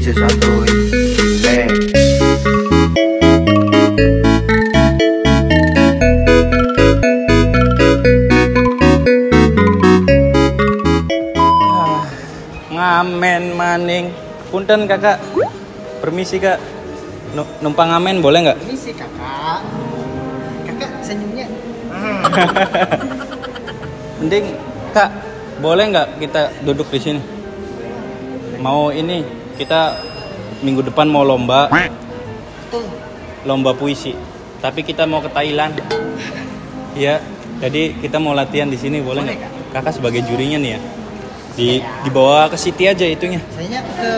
eh Ah, ngamen maning. Punten kakak. Permisi kak. Nu- numpang ngamen boleh nggak? Ini sih kakak. Kakak senyumnya. mending kak boleh nggak kita duduk di sini? Mau ini kita minggu depan mau lomba. Tuh. lomba puisi. Tapi kita mau ke Thailand. Ya jadi kita mau latihan di sini boleh nggak? Kakak sebagai jurinya nih ya. Di dibawa ke City aja itunya. Sayanya ke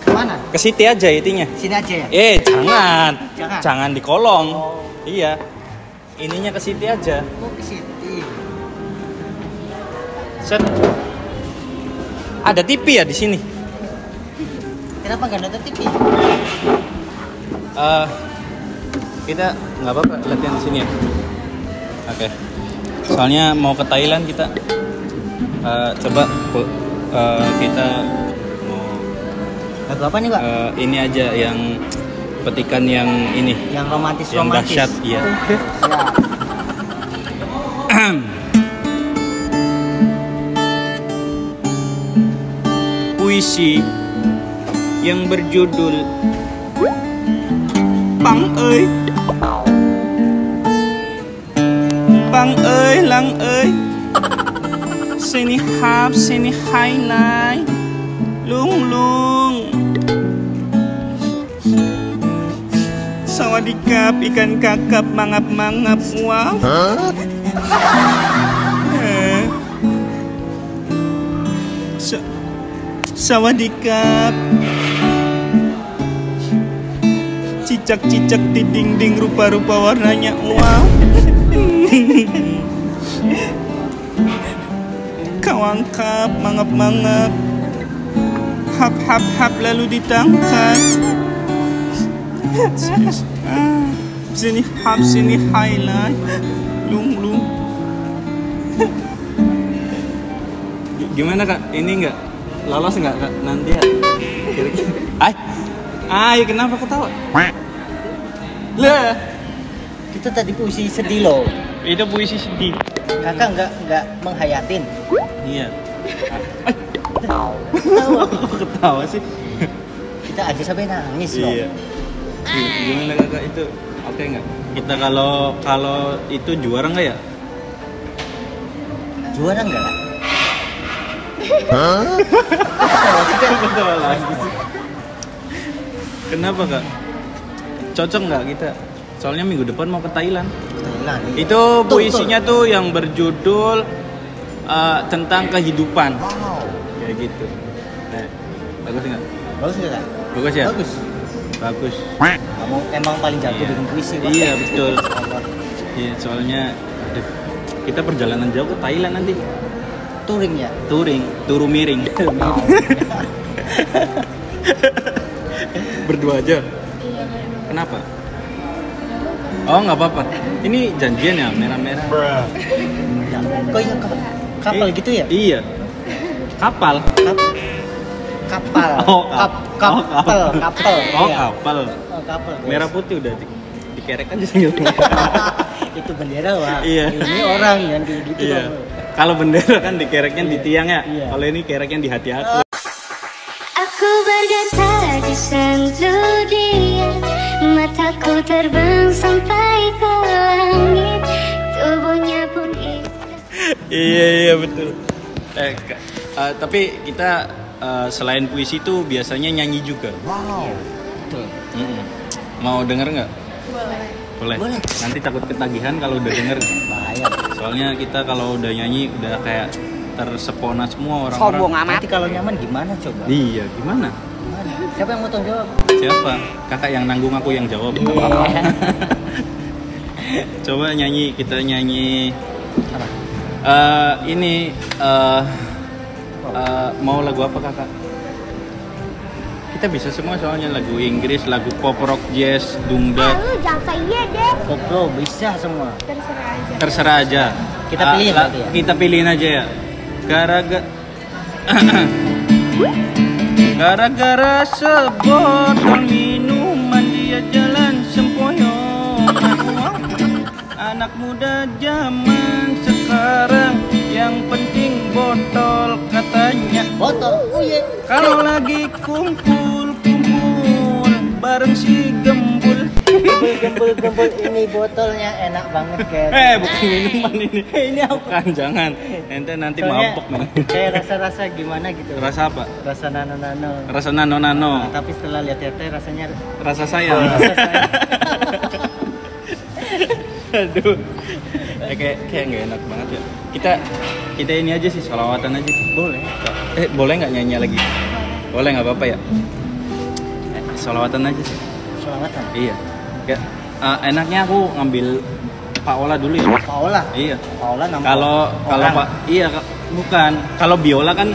ke mana? ke City aja itunya. Sini aja ya. eh jangan. Jangan? jangan di kolong. Oh. iya. Ininya ke City aja. Oh ke Siti. set. Ada TV ya di sini Kenapa nggak nonton TV? Eh, kita nggak apa-apa latihan di sini ya oke soalnya mau ke Thailand kita Eh, coba Bu, eh, kita mau Lagu apa nih pak? eh, ini aja yang petikan yang ini Yang romantis yang romantis. dahsyat iya Ya. puisi yang berjudul Pang ơi. Pang ơi lang ơi. Sini hap sini highlight Lung lung. Sawadikap ikan kakap mangap mangap wow. Sa- Sawadikap Cicak-cicak di dinding rupa-rupa warnanya Wow Kawangkap, mangap-mangap Hap-hap-hap lalu ditangkap Ah, Sini hap, sini highlight Lung-lung Gimana kak? Ini enggak? Lolos enggak kak? Nanti ya Kira-kira Ay, Ayo kenapa ketawa? Lah, Itu tadi puisi sedih loh. itu puisi sedih. Kakak nggak nggak menghayatin. Iya. Tahu. Kok ketawa sih? Kita aja sampai nangis loh. Iya. G- Gimana kakak itu? Oke nggak? Kita kalau kalau itu juara nggak ya? Juara nggak lah? Ketawa lagi sih. Kenapa kak? Cocok nggak kita? Soalnya minggu depan mau ke Thailand. Thailand. Itu Betul, puisinya tuh yang berjudul uh, tentang kehidupan. Wow. Kayak gitu. Nah, bagus nggak? Bagus nggak kak? Bagus ya? Bagus. Bagus. Kamu emang paling jago Iya. bikin puisi. Pak. Iya, betul. Iya, soalnya aduh, kita perjalanan jauh ke Thailand nanti. Touring ya. Touring, turu miring. Berdua aja. Kenapa? Oh, nggak apa-apa. Ini janjian ya, merah-merah. Kok iya kapal, kapal Eh, gitu ya? Iya. Kapal. Kap, kapal. Oh, Kap, kap- oh, kapal, kapal. Oh, iya. kapal. Oh, kapal. guys. Merah putih udah di, dikerek aja singgah. itu bendera wah. Iya. Ini orang yang kayak gitu. iya. Kalau bendera kan dikereknya di Iya. tiang ya. Iya. Kalau ini kereknya di hati aku. Aku bergetar di Mataku terbang sampai ke langit Tubuhnya pun indah iya iya betul. Eh, eh, tapi kita eh, selain puisi itu biasanya nyanyi juga. Wow. Betul. Mm-mm. Mau denger nggak? Boleh. Boleh. Nanti takut ketagihan kalau udah denger. Bahaya. Soalnya kita kalau udah nyanyi udah kayak tersepona semua orang-orang. Nanti kalau nyaman gimana coba? Iya, gimana? Gimana? Siapa yang mau tanggung jawab? Siapa? Kakak yang nanggung aku yang jawab. Iya. Coba nyanyi, kita nyanyi Apa? eh ini eh eh, mau lagu apa kakak? Kita bisa semua soalnya lagu Inggris, lagu pop rock, jazz, dungdat, Lu jangan kayak iya deh Koplo bisa semua. Terserah aja terserah aja. Kita Ah, pilihin la- berarti ya? Kita pilihin aja ya. Gara-gara Gara-gara sebotol minuman dia jalan sempoyongan Anak muda zaman sekarang yang penting botol katanya Botol. Oh iya. Kalau lagi kumpul-kumpul bareng si gembul ini botolnya enak banget guys. Eh bukan minuman ini. Ini apa? Kan jangan. Ente nanti Soalnya mabok nih. Kayak rasa-rasa gimana gitu. Rasa apa? Rasa nano-nano. Rasa nano-nano. Nah, tapi setelah lihat tete rasanya Rasa rasa sayang. Aduh. Eh, kayak kayak nggak enak banget ya. Kita kita ini aja sih sholawatan aja. Boleh. Eh boleh nggak nyanyi lagi? Boleh. Nggak apa-apa ya? Eh, aja sih. Selamatan. iya ya, eh, enaknya aku ngambil Pak Ola dulu ya Paola. iya Paola nama kalau kalau. Pak iya bukan kalau biola kan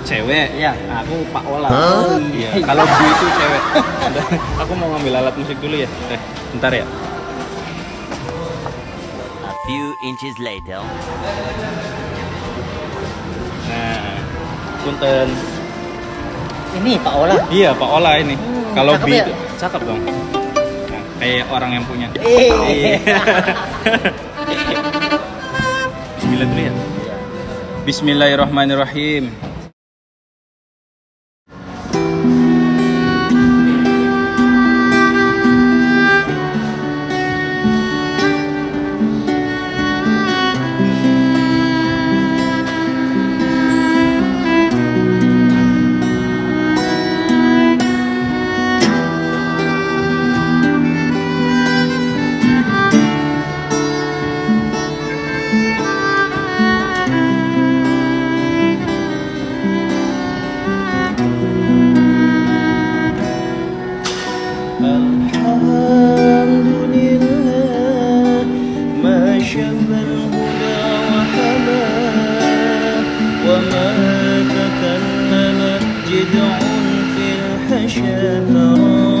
cewek Iya. Nah, aku Pak Ola Oh, iya iya. kalau Bi itu cewek aku mau ngambil alat musik dulu ya eh bentar ya A few inches later. nah punten Ini Paola. Iya, Pak Ola ini. Hmm, Kalau cakep B ya? itu cakep dong. Kayak orang yang punya. Eh. Bismillah dulu ya. Bismillahirrahmanirrahim. Alhamdulillah ما شب الهدى وحبى وما تكلم جدع في الحشا تراها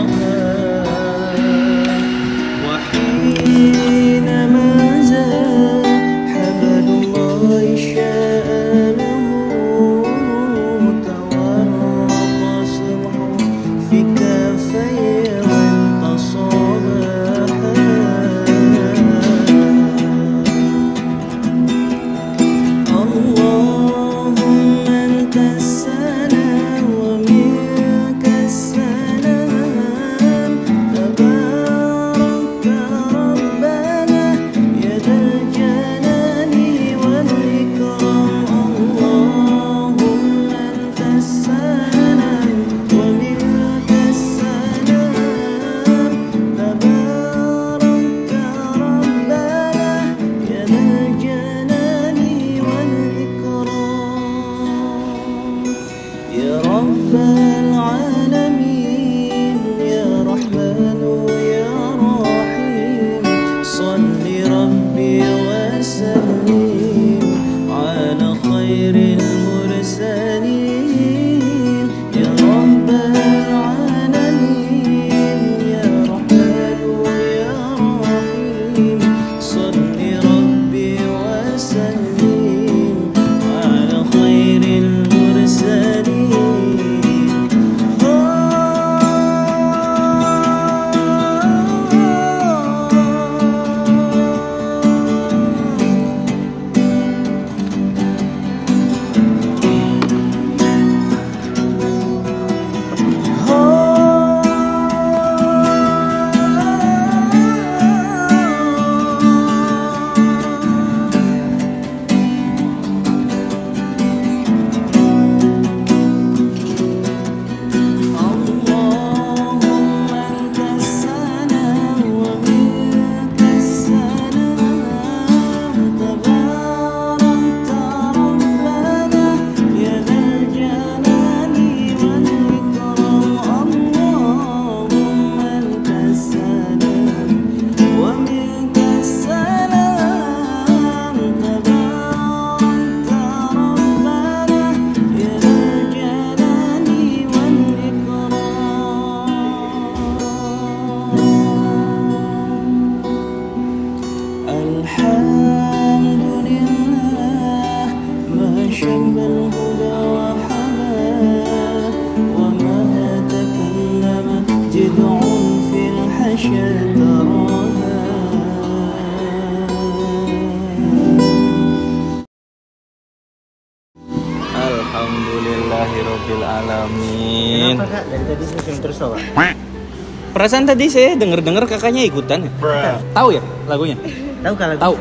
Perasaan tadi saya denger-denger kakaknya ikutan ya. Tahu ya lagunya? Tahu kalau Tahu.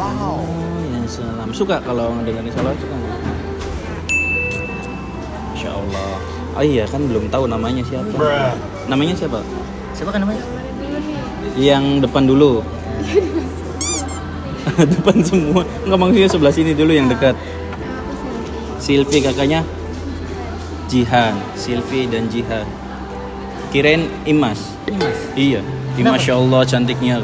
Oh, ya salam. Suka kalau dengerin salawat suka? Masya Allah. Oh iya kan belum tahu namanya siapa. Namanya siapa? Siapa kan namanya? Yang depan dulu. depan semua. Enggak maksudnya sebelah sini dulu yang dekat. Silvi kakaknya Jihan, Silvi dan Jihan. Kirain Imas. Imas. Iya. Kenapa? Masya Allah cantiknya.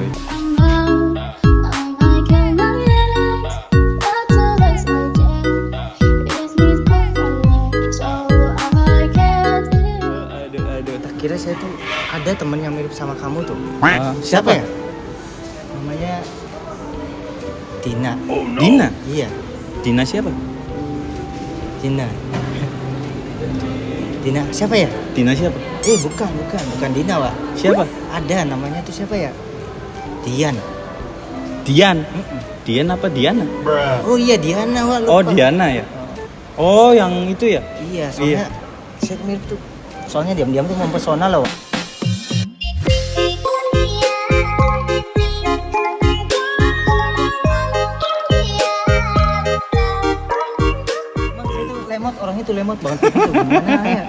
Aduh, aduh. Tak kira saya tuh ada temen yang mirip sama kamu tuh. Ah, Siapa ya? Namanya Tina. Dina. Iya, Dina siapa? Tina. Tina siapa ya? Dina siapa? Eh bukan, bukan, bukan Dina, Wak. Siapa? Ada namanya tuh siapa ya? Dian. Dian. Mm-mm. Dian apa Diana? Oh iya Diana, Wak. lupa. Oh Diana ya. Oh yang itu ya. Iya, soalnya saya mirip tuh. Soalnya diam-diam tuh mempesona loh. Wak. Tuh lemot banget gitu. Gimana ya?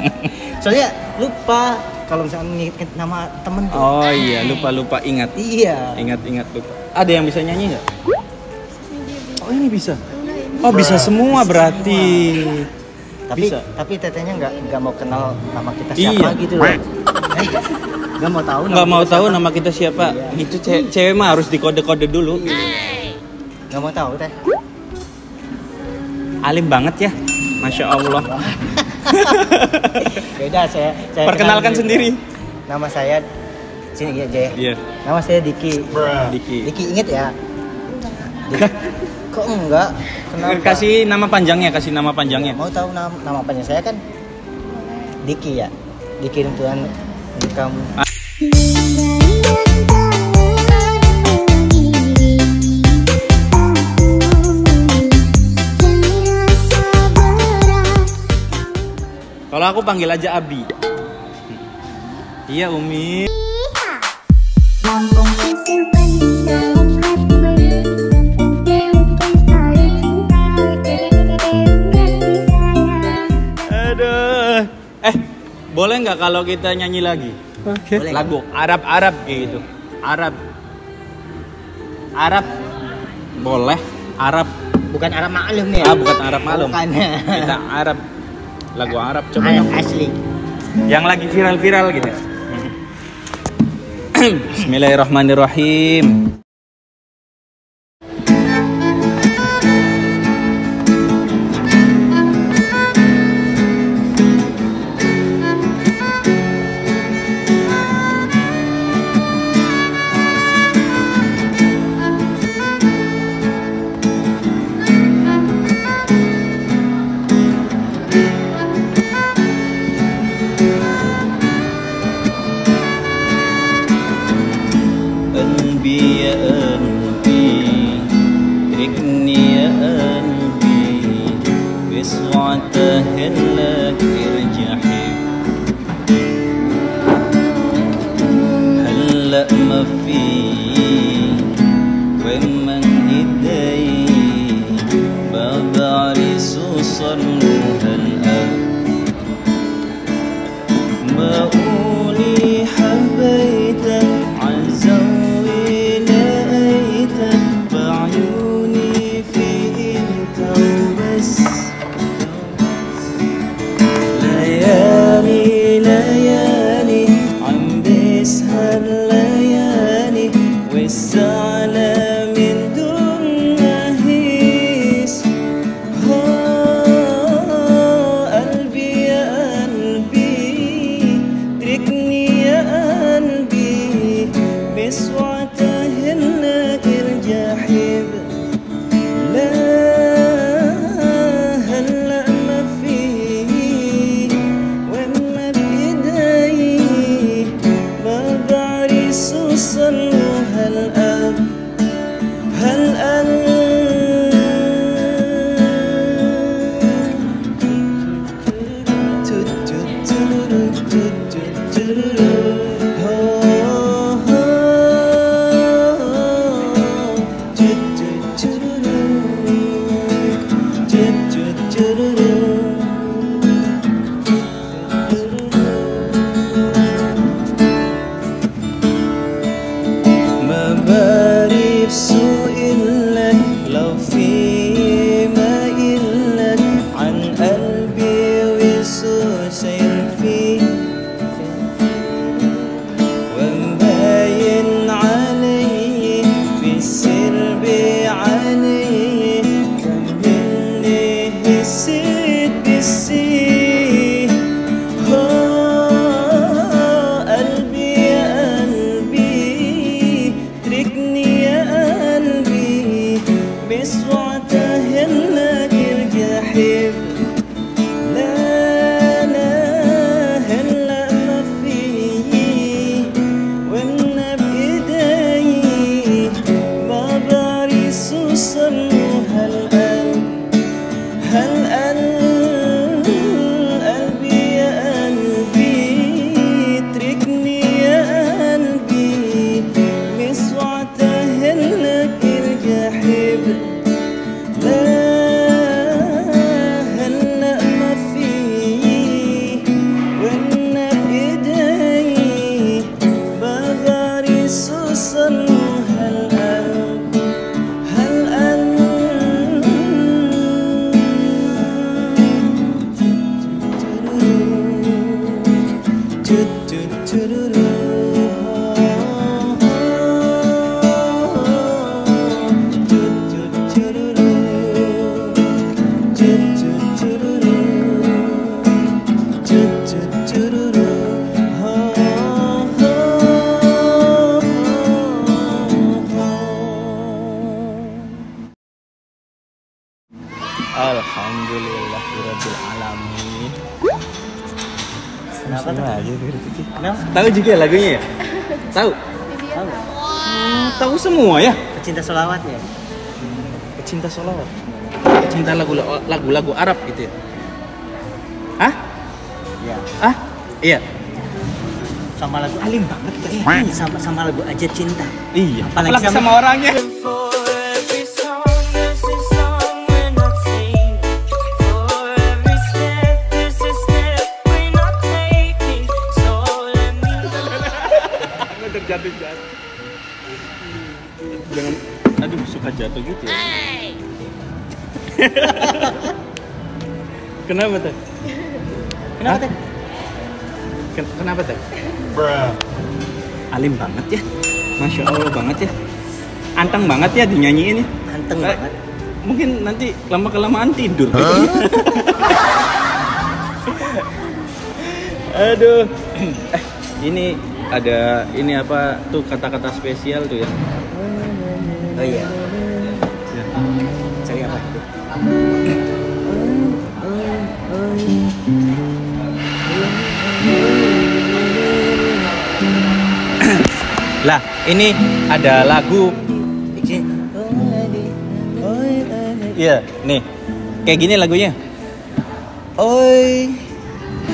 Soalnya lupa kalau misalnya nginget nama temen tuh. Oh iya lupa lupa ingat. Iya. Ingat ingat lupa. Ada yang bisa nyanyi nggak? Oh ini bisa. Oh bisa semua berarti. Tapi Bisa. tapi tetehnya nggak nggak mau kenal nama kita Iya. siapa gitu loh. Nggak mau tahu. nama Nggak mau kita tahu siapa. nama kita siapa. Iya. Itu ce- cewek mah harus dikode-kode dulu. Nggak mau tahu teh. Alim banget ya. Masya Allah. Beda saya. saya Perkenalkan kenal sendiri. Nama saya sini aja ya. Iya. Nama saya Diki. Diki. Diki inget ya? Diki. Kok enggak? Kenapa? Kasih nama panjangnya, kasih nama panjangnya. Mau tahu nama nama panjang saya kan? Diki ya. Dikirim Tuhan untuk kamu. Kalau aku panggil aja Abi. Iya Umi. Aduh. Eh, boleh nggak kalau kita nyanyi lagi? Boleh. Lagu Arab-Arab gitu. Arab. Arab. Boleh. Arab. Bukan Arab maklum nih ya? Ah, bukan Arab. Bukan. Kita Arab. Lagu Arab coba yang, asli. yang lagi viral-viral gitu. Bismillahirrahmanirrahim. هلا ما Shuru this one. Tahu juga lagunya ya? Tahu? Tahu nggak? Hmm, tahu semua ya? Pecinta solawat ya. Pecinta solawat. Pecinta lagu lagu-lagu Arab gitu ya? Hah? Ya. Ah? Iya. Sama lagu alim banget kayaknya. Sama sama lagu aja cinta. Iya. Apalagi Apalagi sama- sama orangnya. Me terjatuh jatuh. Jangan, aduh suka jatuh gitu ya. Kenapa tuh? Kenapa teh? Ken- Kenapa tuh? Alim banget ya. Masya Allah banget ya. Anteng banget ya dinyanyiin ya. Anteng Eh, banget. Mungkin nanti lama kelamaan tidur. Aduh. Eh, ini ada ini apa tuh kata-kata spesial tuh ya. Oh iya. Ya. Cari apa itu? Lah, ini ada lagu. Iya, nih. Kayak gini lagunya. Oi,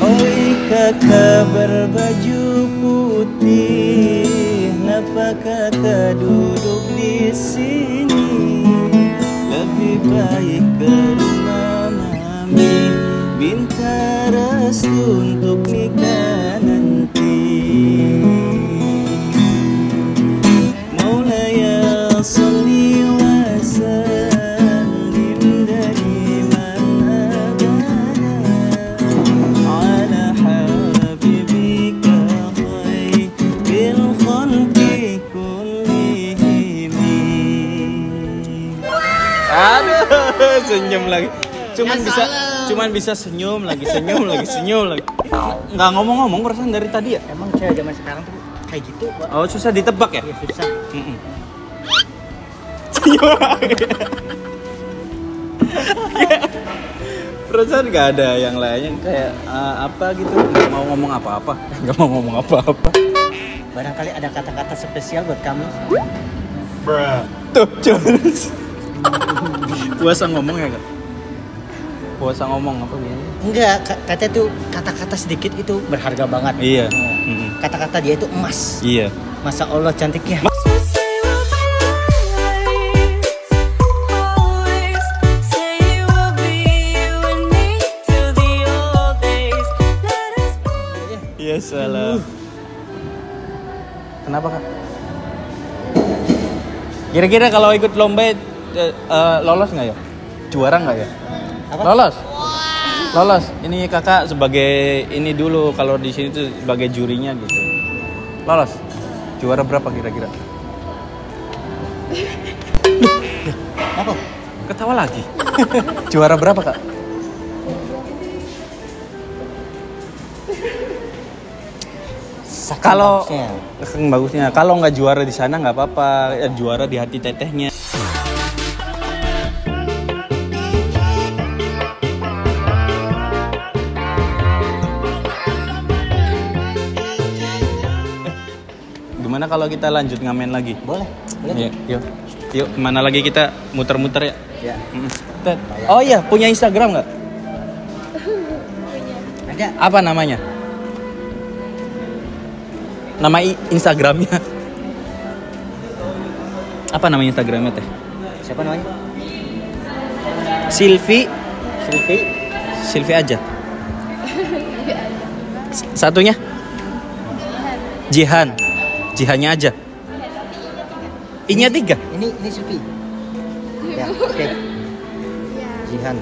oi kakak berbaju putih, kakak duduk di sini? Lebih baik ke rumah mami, minta restu untuk nikah senyum lagi. Cuman bisa cuman bisa senyum lagi, senyum lagi, senyum lagi. Nggak ngomong-ngomong perasaan dari tadi ya? Emang cewek zaman sekarang tuh kayak gitu, Pak. Oh, susah ditebak ya? Ya susah. Mm-mm. Senyum lagi. Perasaan gak ada yang lainnya kayak uh, apa gitu nggak mau ngomong apa-apa nggak mau ngomong apa-apa Barangkali ada kata-kata spesial buat kamu. tuh cuman puasa ngomong ya kak puasa ngomong apa gitu Enggak, ka- katanya tuh kata-kata sedikit itu berharga banget. iya Oh. Kata-kata dia itu emas. iya Masa Allah cantiknya. Let us iya kenapa kak kira-kira kalau ikut lomba eh, eh, lolos nggak ya juara nggak ya Apa? Lolos. Lolos. Ini kakak sebagai ini dulu kalau di sini tuh sebagai jurinya gitu. Lolos. Juara berapa kira-kira? Apa? Ketawa lagi. Juara berapa kak? Saking Kalau bagusnya. Bagusnya. Kalau nggak juara di sana nggak apa-apa. Ya, juara di hati tetehnya. Gimana kalau kita lanjut ngamen lagi? boleh, boleh. Yuk, yuk. Yuk, ke mana lagi kita muter-muter ya? Ya. Mm. Tet. Oh iya, punya Instagram nggak? Ada. Apa namanya? Nama Instagramnya? Apa nama Instagramnya teh? Siapa namanya? Silvi, Silvi. Silvi aja. Satunya? Jihan. Jihannya aja. I-nya tiga. Ini ini Silvi. Ya, oke. Jihan.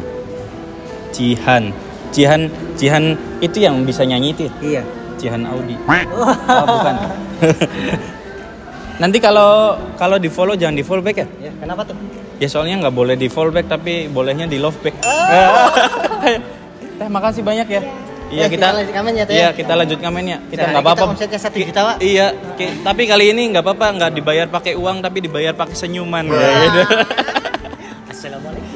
Jihan. Jihan, Jihan itu yang bisa nyanyi itu ya? Iya. Jihan Audi. Oh, bukan. Nanti kalau kalau di follow jangan di follow back ya? Ya, kenapa tuh? Ya soalnya nggak boleh di follow back tapi bolehnya di love back. Teh makasih banyak ya. Iya kita, kita lanjut ngamen ya. Iya kita lanjut ngamennya. Kita nggak apa-apa. omsetnya satu Ki- juta, Pak. Iya. ki- tapi kali ini nggak apa-apa nggak dibayar pakai uang tapi dibayar pakai senyuman. Gitu. Assalamualaikum.